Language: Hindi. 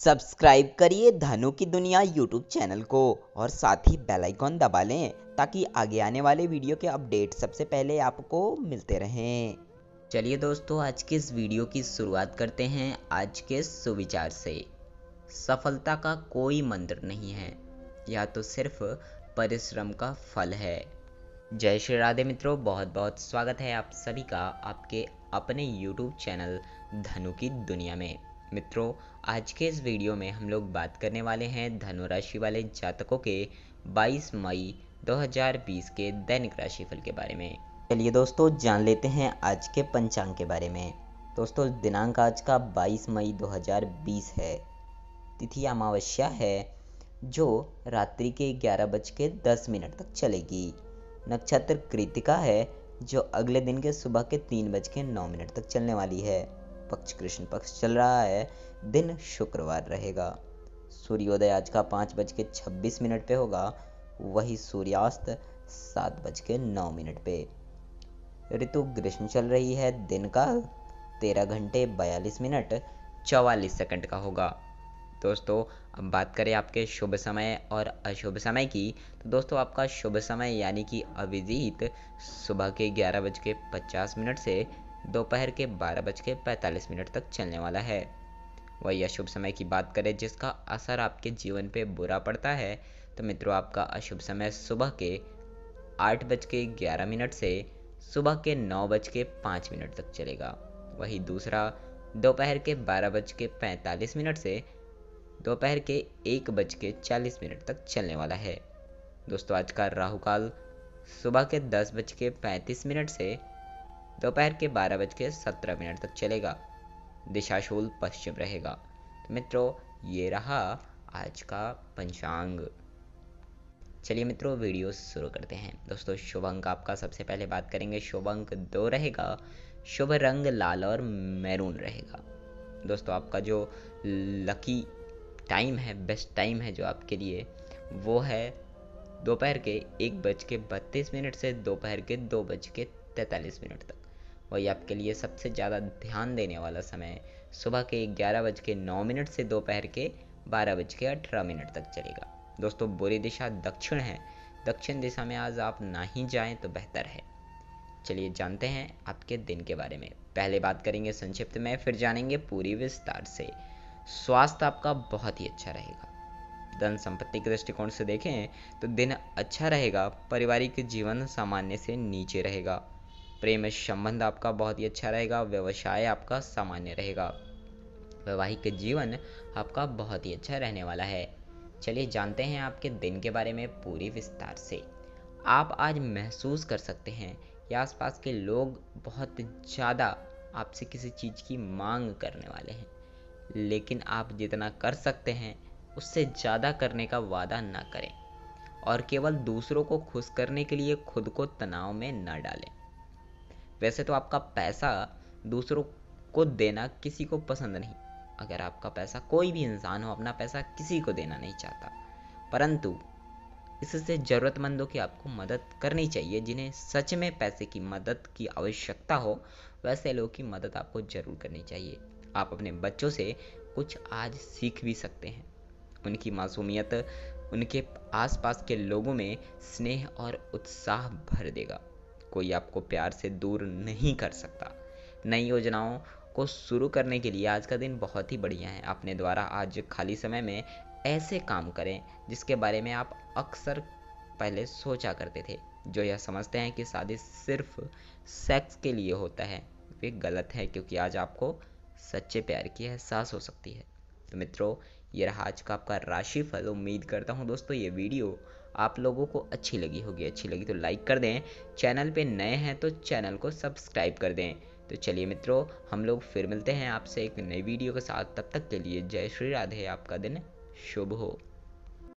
सब्सक्राइब करिए धनु की दुनिया यूट्यूब चैनल को और साथ ही बेल आइकॉन दबा लें ताकि आगे आने वाले वीडियो के अपडेट सबसे पहले आपको मिलते रहें। चलिए दोस्तों, आज के इस वीडियो की शुरुआत करते हैं आज के सुविचार से। सफलता का कोई मंत्र नहीं है यह तो सिर्फ़ परिश्रम का फल है। जय श्री राधे मित्रों बहुत बहुत स्वागत है आप सभी का आपके अपने YouTube चैनल धनु की दुनिया में। मित्रों, आज के इस वीडियो में हम लोग बात करने वाले हैं धनु राशि वाले जातकों के 22 मई 2020 के दैनिक राशिफल के बारे में। चलिए दोस्तों, जान लेते हैं आज के पंचांग के बारे में। दोस्तों, दिनांक आज का 22 मई 2020 है। तिथि अमावस्या है, जो रात्रि के ग्यारह बज के दस मिनट तक चलेगी। नक्षत्र कृतिका है, जो अगले दिन के सुबह के तीन बज के नौ मिनट तक चलने वाली है। पक्ष, कृष्ण पक्ष चल रहा है। दिन शुक्रवार रहेगा। सूर्योदय आज का पाँच बज के छब्बीस मिनट पे होगा। वही सूर्यास्त सात बज के नौ मिनट पे। ऋतु ग्रीष्म चल रही है। दिन का तेरह घंटे बयालीस मिनट चौवालीस सेकंड का होगा। दोस्तों, अब बात करें आपके शुभ समय और अशुभ समय की। तो दोस्तों, आपका शुभ समय यानी कि अभिजीत सुबह के ग्यारह बज के पचास मिनट से दोपहर के बारह बज के पैंतालीस मिनट तक चलने वाला है। वही अशुभ समय की बात करें जिसका असर आपके जीवन पे बुरा पड़ता है तो मित्रों, आपका अशुभ समय सुबह के आठ बज के ग्यारह मिनट से सुबह के नौ बज के पाँच मिनट तक चलेगा। वही दूसरा, दोपहर के बारह बज के पैंतालीस मिनट से दोपहर के एक बज के चालीस मिनट तक चलने वाला है। दोस्तों, आज का राहु काल सुबह के दस बज के पैंतीस मिनट से दोपहर के बारह बज के सत्रह मिनट तक चलेगा। दिशाशूल पश्चिम रहेगा। तो मित्रों, ये रहा आज का पंचांग। चलिए मित्रों, वीडियो शुरू करते हैं। दोस्तों शुभ अंक आपका सबसे पहले बात करेंगे। शुभ अंक दो रहेगा। शुभ रंग लाल और मैरून रहेगा। दोस्तों, आपका जो लकी टाइम है, बेस्ट टाइम है जो आपके लिए, वो है दोपहर के एक बज के बत्तीस मिनट से दोपहर के दो बज के तैंतालीस मिनट तक। वही आपके लिए सबसे ज़्यादा ध्यान देने वाला समय सुबह के ग्यारह बज के नौ मिनट से दोपहर के बारह बज के अठारह मिनट तक चलेगा। दोस्तों, बुरी दिशा दक्षिण है। दक्षिण दिशा में आज आप ना ही जाएँ तो बेहतर है। चलिए जानते हैं आपके दिन के बारे में। पहले बात करेंगे संक्षिप्त में, फिर जानेंगे पूरी विस्तार से। स्वास्थ्य आपका बहुत ही अच्छा रहेगा। धन संपत्ति के दृष्टिकोण से देखें तो दिन अच्छा रहेगा। पारिवारिक जीवन सामान्य से नीचे रहेगा। प्रेम संबंध आपका बहुत ही अच्छा रहेगा, व्यवसाय आपका सामान्य रहेगा। वैवाहिक जीवन आपका बहुत ही अच्छा रहने वाला है। चलिए जानते हैं आपके दिन के बारे में पूरी विस्तार से। आप आज महसूस कर सकते हैं, कि आसपास के लोग बहुत ज़्यादा आपसे किसी चीज़ की मांग करने वाले हैं। लेकिन आप जितना कर सकते हैं, उससे ज़्यादा करने का वादा ना करें। और केवल दूसरों को खुश करने के लिए खुद को तनाव में न डालें। वैसे तो आपका पैसा दूसरों को देना किसी को पसंद नहीं। अगर आपका पैसा कोई भी इंसान हो, अपना पैसा किसी को देना नहीं चाहता। परंतु इससे ज़रूरतमंदों की आपको मदद करनी चाहिए, जिन्हें सच में पैसे की मदद की आवश्यकता हो, वैसे लोगों की मदद आपको ज़रूर करनी चाहिए। आप अपने बच्चों से कुछ आज सीख भी सकते हैं। उनकी मासूमियत उनके आसपास के लोगों में स्नेह और उत्साह भर देगा। कोई आपको प्यार से दूर नहीं कर सकता। नई योजनाओं को शुरू करने के लिए आज का दिन बहुत ही बढ़िया है। अपने द्वारा आज खाली समय में ऐसे काम करें जिसके बारे में आप अक्सर पहले सोचा करते थे। जो यह समझते हैं कि शादी सिर्फ़ सेक्स के लिए होता है, वे गलत है क्योंकि आज आपको सच्चे प्यार की एहसास हो सकती है। तो मित्रों ये रहा आज का आपका राशिफल। उम्मीद करता हूँ दोस्तों ये वीडियो आप लोगों को अच्छी लगी होगी। अच्छी लगी तो लाइक कर दें। चैनल पे नए हैं तो चैनल को सब्सक्राइब कर दें। तो चलिए मित्रों, हम लोग फिर मिलते हैं आपसे एक नई वीडियो के साथ। तब तक के लिए जय श्री राधे। आपका दिन शुभ हो।